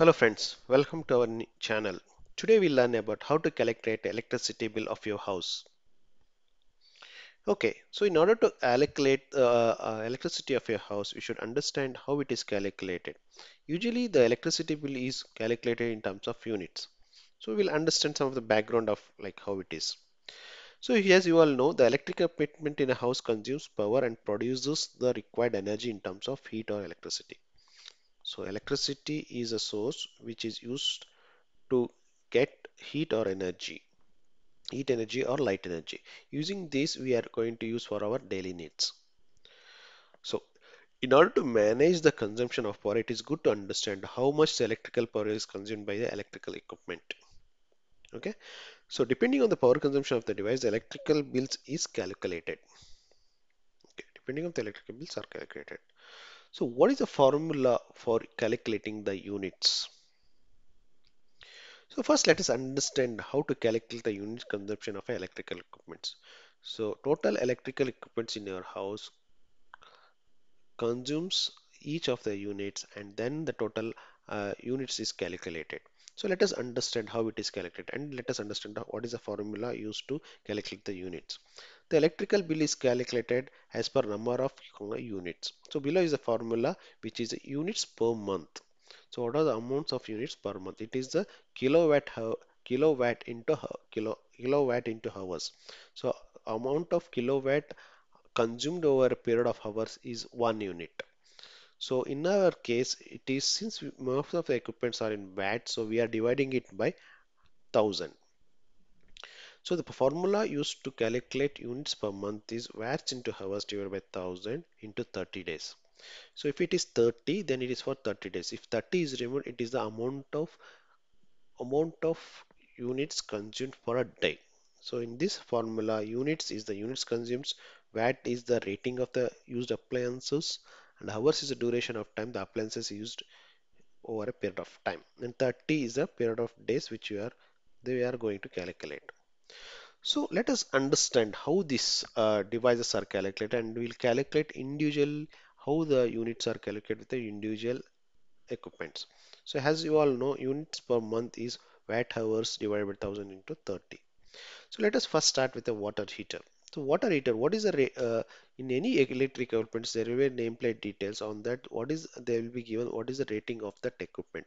Hello friends, welcome to our channel. Today we learn about how to calculate electricity bill of your house. Okay, so in order to calculate uh, uh, electricity of your house, we should understand how it is calculated. Usually the electricity bill is calculated in terms of units. So we'll understand some of the background of like how it is. So as you all know, the electrical equipment in a house consumes power and produces the required energy in terms of heat or electricity. So electricity is a source which is used to get heat or energy heat energy or light energy. Using this we are going to use for our daily needs. So in order to manage the consumption of power it is good to understand how much electrical power is consumed by the electrical equipment. Okay? So depending on the power consumption of the device the electrical bills is calculated. Okay? Depending on the electrical bills are calculated so what is the formula for calculating the units So first let us understand how to calculate the unit consumption of electrical equipments. So total electrical equipments in your house consumes each of the units and then the total uh, units is calculated. So let us understand how it is calculated and let us understand what is the formula used to calculate the units. The electrical bill is calculated as per number of units. So below is the formula which is units per month. So what are the amounts of units per month? It is the kilowatt kilowatt into kilo kilowatt into hours. So amount of kilowatt consumed over a period of hours is one unit. So in our case, it is since most of the equipments are in watts, so we are dividing it by thousand. So the formula used to calculate units per month is watts into hours divided by thousand into 30 days. So if it is 30, then it is for 30 days. If 30 is removed, it is the amount of amount of units consumed for a day. So in this formula, units is the units consumed, watt is the rating of the used appliances, and hours is the duration of time the appliances used over a period of time. And 30 is the period of days which you are they are going to calculate. So let us understand how these uh, devices are calculated and we'll calculate individual how the units are calculated with the individual equipments. So as you all know, units per month is watt hours divided by 1000 into 30. So let us first start with the water heater. So water heater, what is the uh, in any electric equipments there will be nameplate details on that. What is they will be given? What is the rating of that equipment?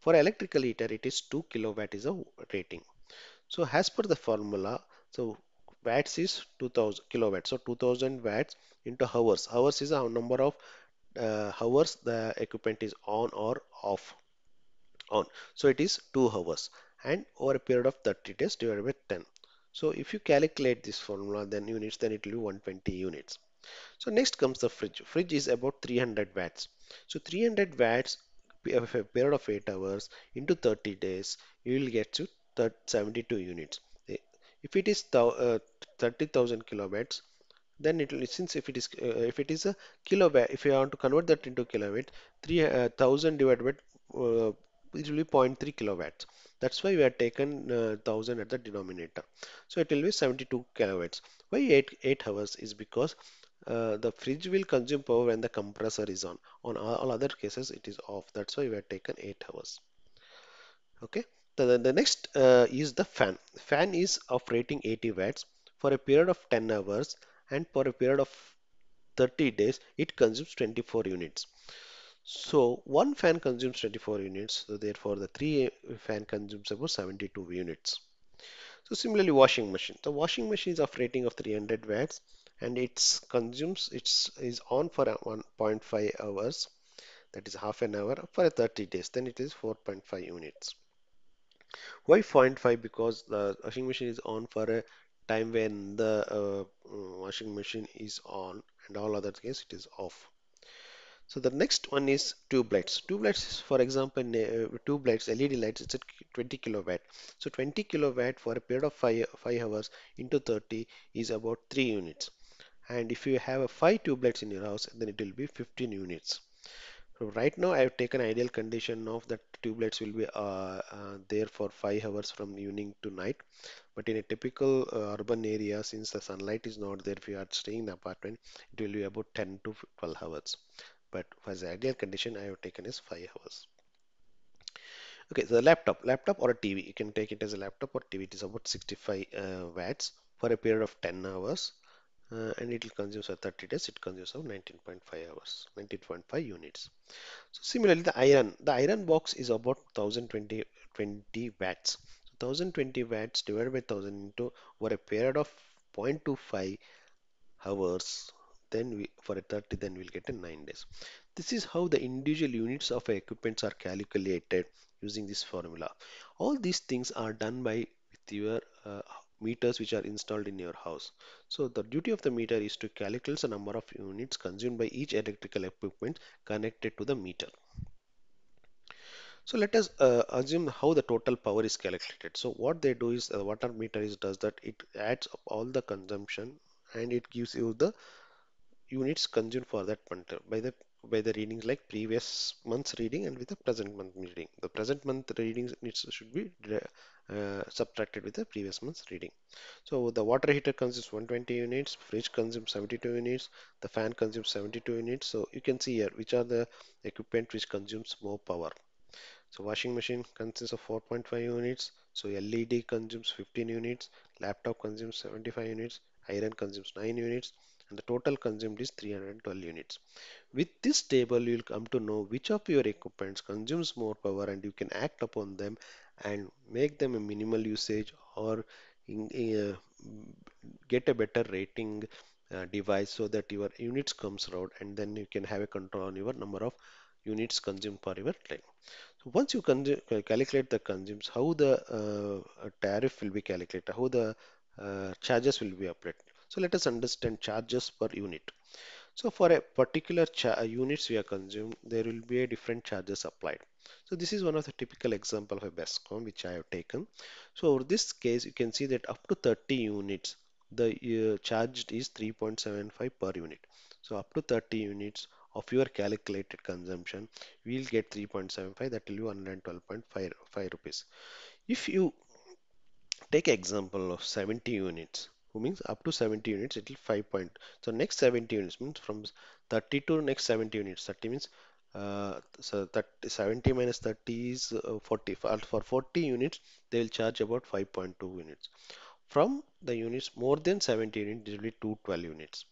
For electrical heater, it is 2 kilowatt is a rating. So as per the formula, so watts is 2000 kilowatts. So 2000 watts into hours. Hours is a number of uh, hours the equipment is on or off on. So it is 2 hours. And over a period of 30 days divided by 10 so if you calculate this formula then units then it will be 120 units. So next comes the fridge. Fridge is about 300 watts. So 300 watts a period of 8 hours into 30 days you will get to 72 units. Eh, if it is uh, 30,000 kilowatts then it will since if it is uh, if it is a kilowatt if you want to convert that into kilowatt 3000 divided by uh, it will be zero point 0.3 kilowatts. That's why we have taken uh, 1000 at the denominator. So it will be 72 kilowatts. Why 8 8 hours is because uh, the fridge will consume power when the compressor is on. On all, all other cases it is off. That's why we have taken 8 hours. Okay the, the next uh, is the fan. Fan is of rating 80 watts for a period of 10 hours and for a period of 30 days it consumes 24 units. So one fan consumes 24 units so therefore the three fan consumes about 72 units. So similarly washing machine. The washing machine is of rating of 300 watts and it's consumes it's is on for 1.5 hours that is half an hour for a 30 days. Then it is 4.5 units why 0.5 because the washing machine is on for a time when the uh, washing machine is on and all other case it is off so the next one is tube lights. Tube lights, for example, uh, tube lights, LED lights, it's at 20 kilowatt. So 20 kilowatt for a period of five, five hours into 30 is about 3 units. And if you have a 5 tube lights in your house, then it will be 15 units. So right now I have taken ideal condition of that tube lights will be uh, uh, there for 5 hours from evening to night. But in a typical uh, urban area, since the sunlight is not there, if you are staying in an apartment, it will be about 10 to 12 hours but for the ideal condition I have taken is 5 hours. Okay, so the laptop, laptop or a TV, you can take it as a laptop or TV. It is about 65 uh, watts for a period of 10 hours, uh, and it will consume for 30 days. It consumes of 19.5 hours, 19.5 units. So similarly, the iron, the iron box is about 1020 20 watts. So 1020 watts divided by 1000 into over a period of 0.25 hours then we for a 30 then we'll get a 9 days this is how the individual units of equipments are calculated using this formula all these things are done by with your uh, meters which are installed in your house so the duty of the meter is to calculate the number of units consumed by each electrical equipment connected to the meter so let us uh, assume how the total power is calculated. So what they do is uh, water meter is does that it adds up all the consumption and it gives you the units consumed for that month by the by the readings like previous month's reading and with the present month reading. The present month readings needs should be uh, subtracted with the previous month's reading. So the water heater consumes 120 units, fridge consumes 72 units, the fan consumes 72 units. So you can see here which are the equipment which consumes more power. So washing machine consists of 4.5 units. So LED consumes 15 units, laptop consumes 75 units, iron consumes 9 units, and the total consumed is 312 units. With this table, you will come to know which of your equipments consumes more power and you can act upon them and make them a minimal usage or in, uh, get a better rating uh, device so that your units comes out and then you can have a control on your number of units consumed per your time. So once you calculate the consumes, how the uh, tariff will be calculated, how the uh, charges will be applied. So let us understand charges per unit. So for a particular units we are consumed, there will be a different charges applied. So this is one of the typical example of a BESCOM which I have taken. So for this case, you can see that up to 30 units, the uh, charged is 3.75 per unit. So up to 30 units of your calculated consumption, we will get 3.75 that will be 112.5 rupees. If you take example of 70 units, means up to 70 units, it will 5 point. So next 70 units means from 30 to next 70 units. 30 means uh, so that 70 minus 30 is uh, 40. For, for 40 units, they will charge about 5.2 units. From the units more than 70 units, it will be 212 units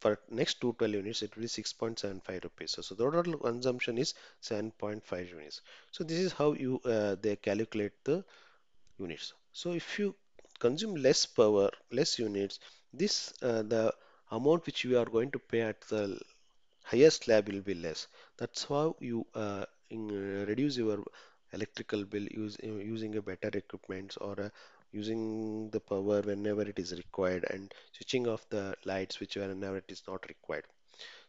for next 212 units it will be 6.75 rupees so, so the total consumption is 7.5 units so this is how you uh, they calculate the units so if you consume less power less units this uh, the amount which you are going to pay at the highest slab will be less. That's how you uh, in, uh, reduce your electrical bill use, uh, using a better equipment or uh, using the power whenever it is required and switching off the lights which whenever it is not required.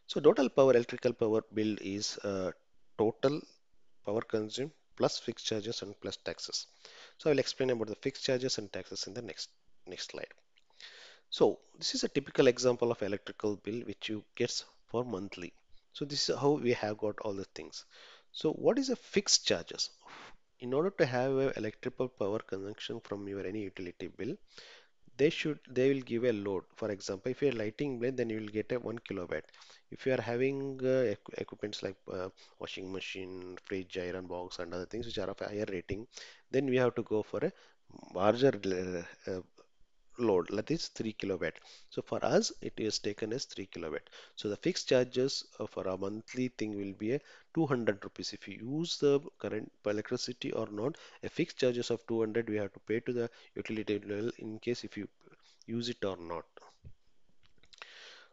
So total power electrical power bill is uh, total power consumed plus fixed charges and plus taxes so I'll explain about the fixed charges and taxes in the next next slide. So this is a typical example of electrical bill which you get for monthly. So this is how we have got all the things. So what is a fixed charges? In order to have a electrical power consumption from your any utility bill, they should they will give a load. For example, if you're lighting bill, then you will get a one kilowatt. If you are having uh, equipments like uh, washing machine, fridge, iron box, and other things which are of higher rating, then we have to go for a larger uh, load that is 3 kilowatt. So for us it is taken as 3 kilowatt. So the fixed charges uh, for a monthly thing will be a 200 rupees. If you use the current electricity or not a fixed charges of 200 we have to pay to the utility bill in case if you use it or not.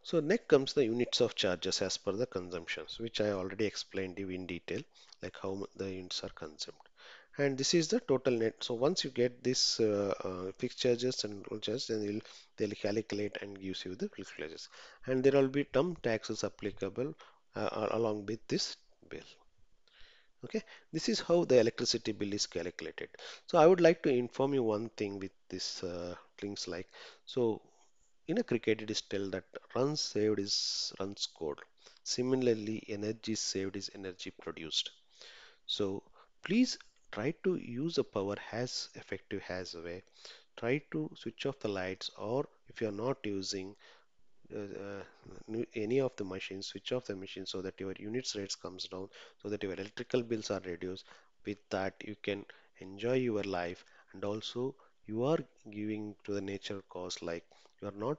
So next comes the units of charges as per the consumptions which I already explained you in detail like how the units are consumed and this is the total net. So once you get this uh, uh, fixed charges and roll charges then they'll, they'll calculate and gives you the fixed charges. And there will be term taxes applicable uh, along with this bill. Okay? This is how the electricity bill is calculated. So I would like to inform you one thing with this uh, things like so in a cricket it is tell that runs saved is runs scored. Similarly energy saved is energy produced. So please try to use the power as effective as a way. Try to switch off the lights or if you are not using uh, uh, any of the machines, switch off the machine so that your units rates comes down, so that your electrical bills are reduced. with that you can enjoy your life and also you are giving to the nature cause like you are not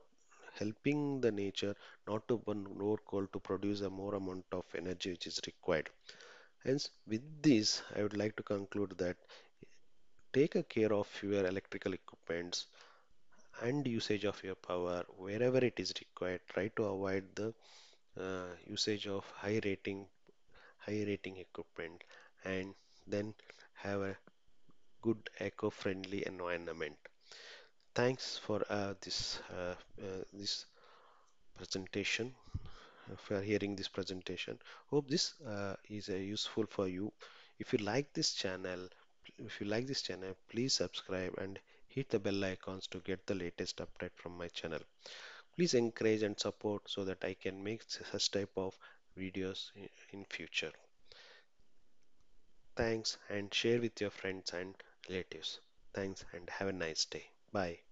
helping the nature not to burn more coal to produce a more amount of energy which is required hence with this i would like to conclude that take a care of your electrical equipments and usage of your power wherever it is required. Try to avoid the uh, usage of high rating high rating equipment and then have a good eco-friendly environment. Thanks for uh, this uh, uh, this presentation for hearing this presentation hope this uh, is useful for you if you like this channel if you like this channel please subscribe and hit the bell icons to get the latest update from my channel please encourage and support so that i can make such type of videos in future Thanks and share with your friends and relatives. Thanks and have a nice day. Bye.